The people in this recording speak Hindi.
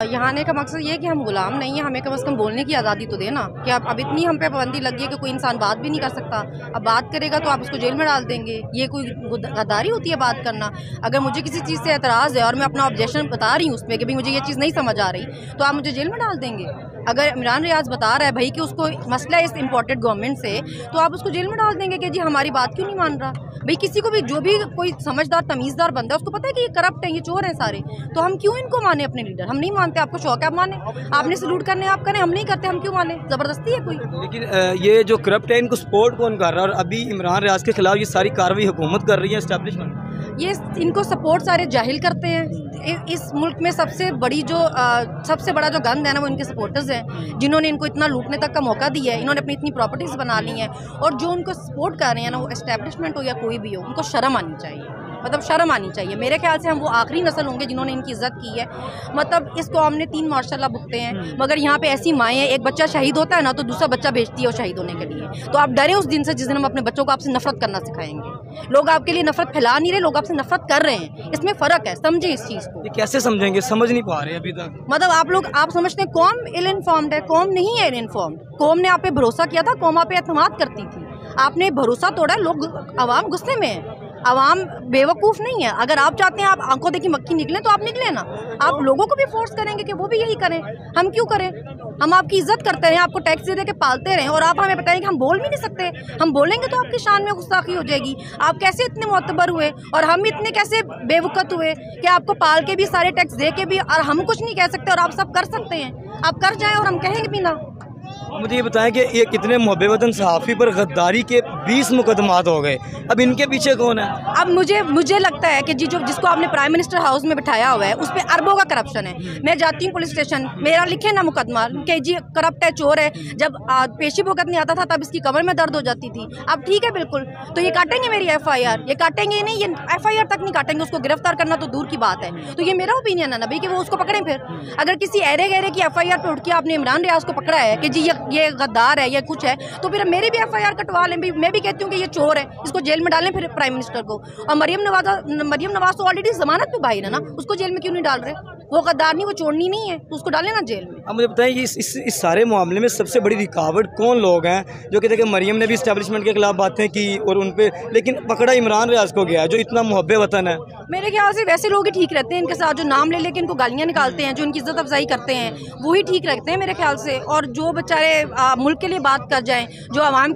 यहाँ आने का मकसद ये है कि हम गुलाम नहीं है, हमें कम अज़ कम बोलने की आज़ादी तो देना। कि आप, अब इतनी हम पे पाबंदी लगी है कि कोई इंसान बात भी नहीं कर सकता। अब बात करेगा तो आप उसको जेल में डाल देंगे। ये कोई गद्दारी होती है बात करना। अगर मुझे किसी चीज़ से एतराज़ है और मैं अपना ऑब्जेक्शन बता रही हूँ उसमें कि भाई मुझे ये चीज़ नहीं समझ आ रही तो आप मुझे जेल में डाल देंगे। अगर इमरान रियाज बता रहा है भाई कि उसको मसला है इस इम्पोर्टेड गवर्नमेंट से तो आप उसको जेल में डाल देंगे कि जी हमारी बात क्यों नहीं मान रहा? भाई किसी को भी जो भी कोई समझदार तमीज़दार बंदा है उसको पता है कि ये करप्ट है ये चोर है सारे। तो हम क्यों इनको माने अपने लीडर हम नहीं मानते आपको शौक है आप माने। आपने सलूट करने आप करें हम नहीं करते हम क्यों माने? ज़बरदस्ती है कोई। लेकिन ये जो करप्ट है इनको सपोर्ट कौन कर रहा है? और अभी इमरान रियाज के खिलाफ ये सारी कार्रवाई हुकूमत कर रही है इस्टेब्लिशमेंट ये इनको सपोर्ट सारे जाहिल करते हैं। इस मुल्क में सबसे बड़ी जो आ, सबसे बड़ा जो गंद है ना वो इनके सपोर्टर्स हैं जिन्होंने इनको इतना लूटने तक का मौका दिया है इन्होंने अपनी इतनी प्रॉपर्टीज़ बना ली हैं और जो उनको सपोर्ट कर रहे हैं ना वो इस्टेब्लिशमेंट हो या कोई भी हो उनको शर्म आनी चाहिए। मतलब शर्म आनी चाहिए। मेरे ख्याल से हम वो आखिरी नस्ल होंगे जिन्होंने इनकी इज़्ज़त की है। मतलब इस कौम ने तीन मार्शाल्लाह भुगते हैं हम्म। मगर यहाँ पे ऐसी माएँ हैं एक बच्चा शहीद होता है ना तो दूसरा बच्चा भेजती है वो शहीद होने के लिए। तो आप डरे उस दिन से जिस दिन हम अपने बच्चों को आपसे नफरत करना सिखाएँगे। लोग आपके लिए नफरत फैला नहीं रहे लोग आपसे नफरत कर रहे हैं। इसमें फ़र्क है समझे इस चीज़ को। कैसे समझेंगे? समझ नहीं पा रहे अभी तक। मतलब आप लोग आप समझते हैं कौम इल इन्फॉर्म्ड है कौम नहीं है इल इन्फॉर्म्ड कौम ने आप पे भरोसा किया था कौम आप पे अतमाद करती थी। आपने भरोसा तोड़ा लोग आवाम गुस्से में है। आवाम बेवकूफ़ नहीं है। अगर आप चाहते हैं आप आँखों देखी मक्खी निकलें तो आप निकले ना। आप लोगों को भी फोर्स करेंगे कि वो भी यही करें। हम क्यों करें? हम आपकी इज़्ज़त करते रहें, आपको टैक्स दे दे के पालते रहें और आप हमें बताएँ कि हम बोल भी नहीं सकते। हम बोलेंगे तो आपकी शान में गुस्ताखी हो जाएगी। आप कैसे इतने मोतबर हुए और हम इतने कैसे बेवकत हुए कि आपको पाल के भी सारे टैक्स दे के भी और हम कुछ नहीं कह सकते और आप सब कर सकते हैं। आप कर जाएँ और हम कहेंगे भी ना। मुझे ये बताएँ कि ये कितने मुहब वतन सहाफ़ी पर गद्दारी के बीस मुकदमात हो गए। अब इनके पीछे कौन है? अब मुझे मुझे लगता है कि जी, जो जिसको आपने प्राइम मिनिस्टर हाउस में बिठाया हुआ है, उस पर अरबों का करप्शन है। मैं जाती हूँ पुलिस स्टेशन मेरा लिखे ना मुकदमा, कि जी करप्ट है, चोर है। जब पेशी भुगत नहीं आता था, तब इसकी कमर में दर्द हो जाती थी। अब ठीक है, बिल्कुल। तो ये काटेंगे मेरी एफआईआर ये काटेंगे नहीं, ये एफआईआर तक नहीं काटेंगे। उसको गिरफ़्तार करना तो दूर की बात है। तो ये मेरा ओपिनियन है ना भाई, कि वो उसको पकड़े फिर। अगर किसी एरे गहरे की एफ़ आई आर उठ के आपने इमरान रियाज को पकड़ा है, कि जी, ये ये गद्दार है, या कुछ है तो फिर मेरी भी एफ़ आई आर कटवा लें मैं भी कहती हूँ कि ये चोर है इसको जेल में डालें फिर प्राइम मिनिस्टर को। और मरियम नवाज़ मरियम नवाज़ तो ऑलरेडी जमानत में बाहर है ना उसको जेल में क्यों नहीं डाल रहे? वो गद्दार नहीं वो चोड़नी नहीं है तो उसको डाले ना जेल में। अब मुझे बताएँ इस, इस इस सारे मामले में सबसे बड़ी रिकावट कौन लोग हैं जो कहते हैं कि मरियम ने भी इस्टेब्लिशमेंट के खिलाफ बातें की और उन पर लेकिन पकड़ा इमरान रियाज को गया जो इतना मुहब वतन है। मेरे ख्याल से वैसे लोग ही ठीक रहते हैं इनके साथ जो नाम ले लेके इनको गालियाँ निकालते हैं जो इनकी इज़्ज़त अफजाई करते हैं वही ठीक रखते हैं मेरे ख्याल से। और जो बेचारे मुल्क के लिए बात कर जाएँ जो आवाम के